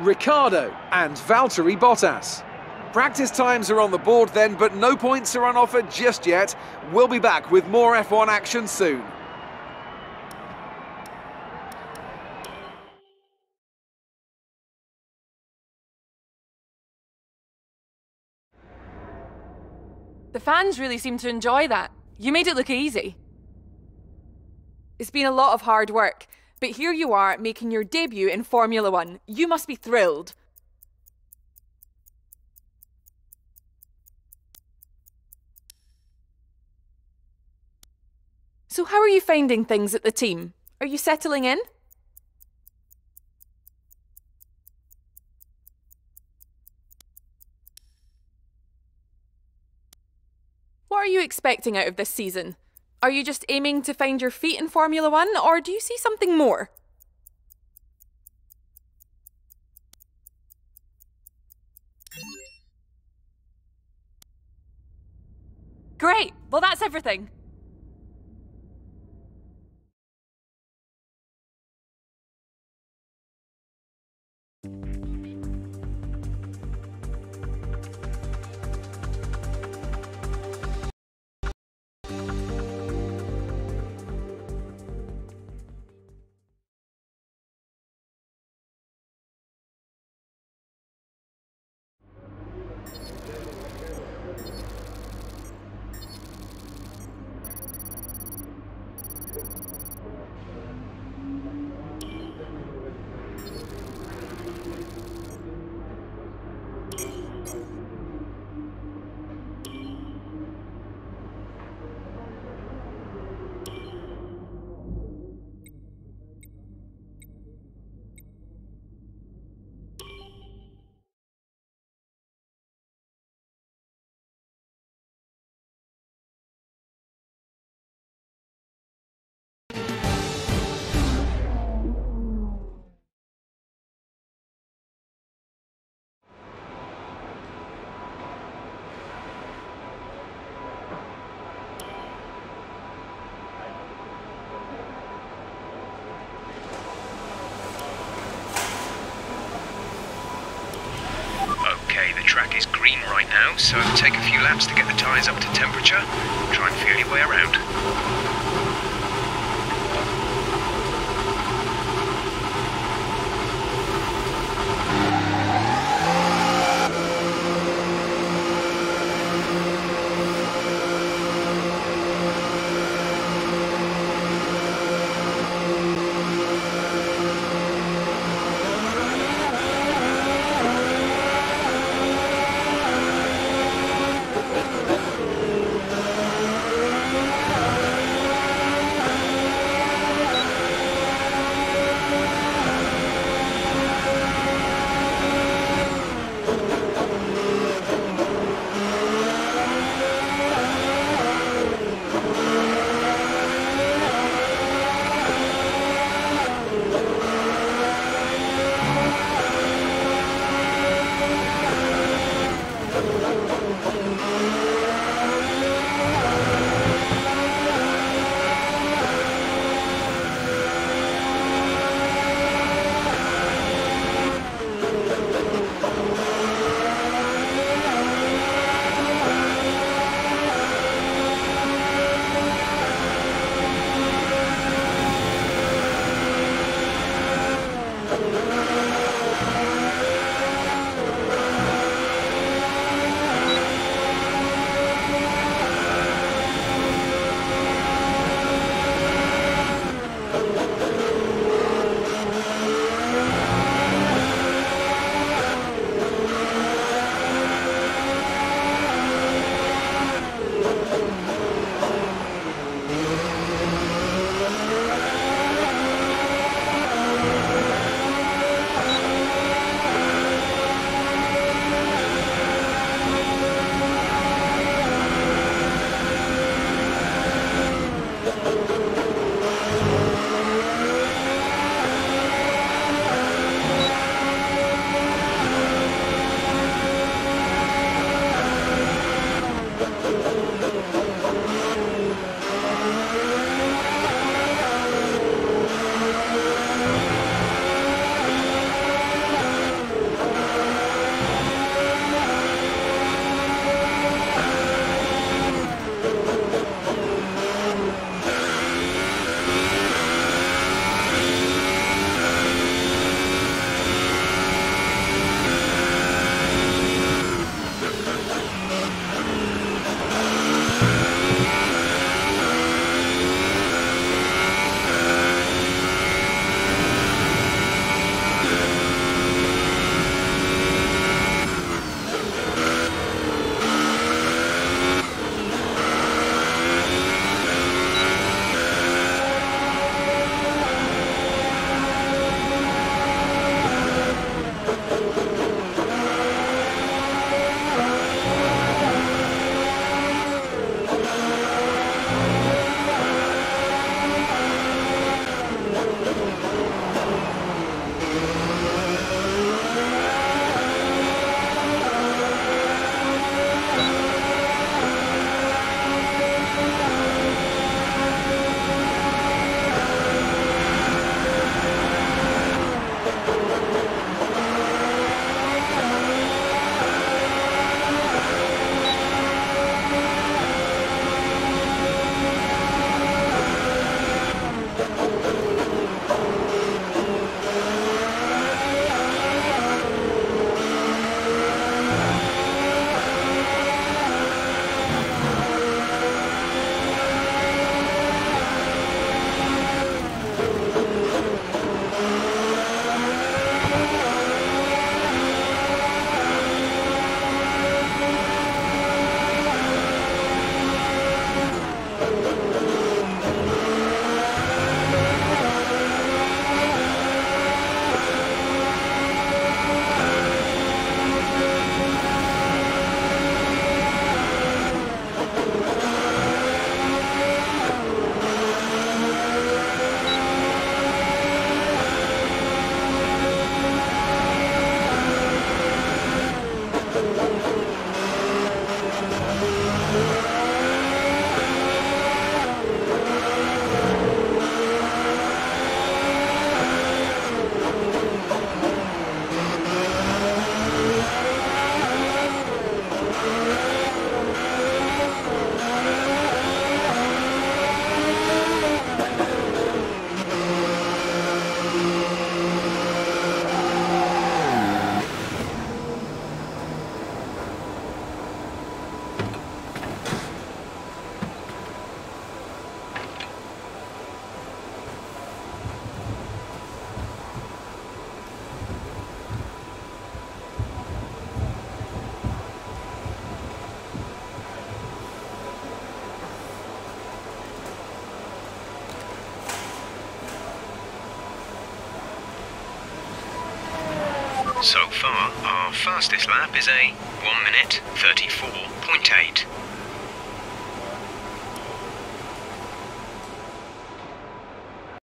Ricciardo and Valtteri Bottas. Practice times are on the board then, but no points are on offer just yet. We'll be back with more F1 action soon. The fans really seem to enjoy that. You made it look easy. It's been a lot of hard work, but here you are making your debut in Formula One. You must be thrilled. So, how are you finding things at the team? Are you settling in? What are you expecting out of this season? Are you just aiming to find your feet in Formula One, or do you see something more? Great! Well, that's everything. Green right now, so take a few laps to get the tyres up to temperature. Try and feel your way around. So far, our fastest lap is a 1 minute 34.8.